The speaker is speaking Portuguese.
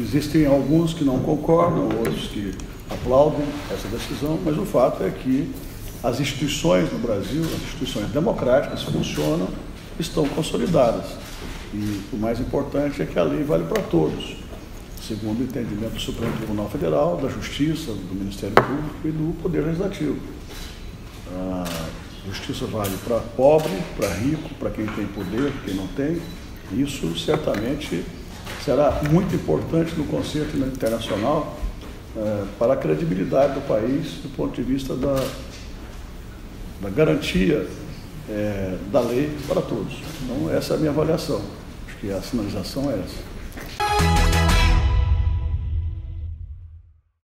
Existem alguns que não concordam, outros que aplaudem essa decisão, mas o fato é que as instituições no Brasil, as instituições democráticas funcionam, estão consolidadas. E o mais importante é que a lei vale para todos, segundo o entendimento do Supremo Tribunal Federal, da Justiça, do Ministério Público e do Poder Legislativo. A justiça vale para pobre, para rico, para quem tem poder, quem não tem. Isso certamente será muito importante no conceito internacional é, para a credibilidade do país do ponto de vista da, da garantia é, da lei para todos. Então, essa é a minha avaliação. Acho que a sinalização é essa.